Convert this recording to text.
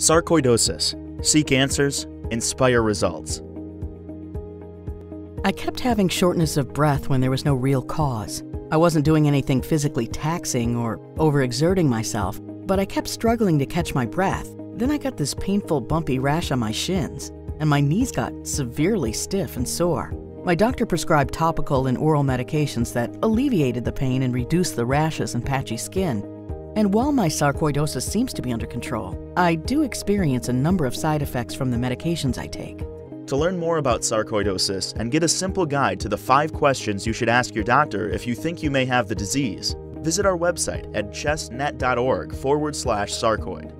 Sarcoidosis. Seek answers, inspire results. I kept having shortness of breath when there was no real cause. I wasn't doing anything physically taxing or overexerting myself, but I kept struggling to catch my breath. Then I got this painful, bumpy rash on my shins, and my knees got severely stiff and sore. My doctor prescribed topical and oral medications that alleviated the pain and reduced the rashes and patchy skin. And while my sarcoidosis seems to be under control, I do experience a number of side effects from the medications I take. To learn more about sarcoidosis and get a simple guide to the five questions you should ask your doctor if you think you may have the disease, visit our website at chestnet.org forward slash sarcoid.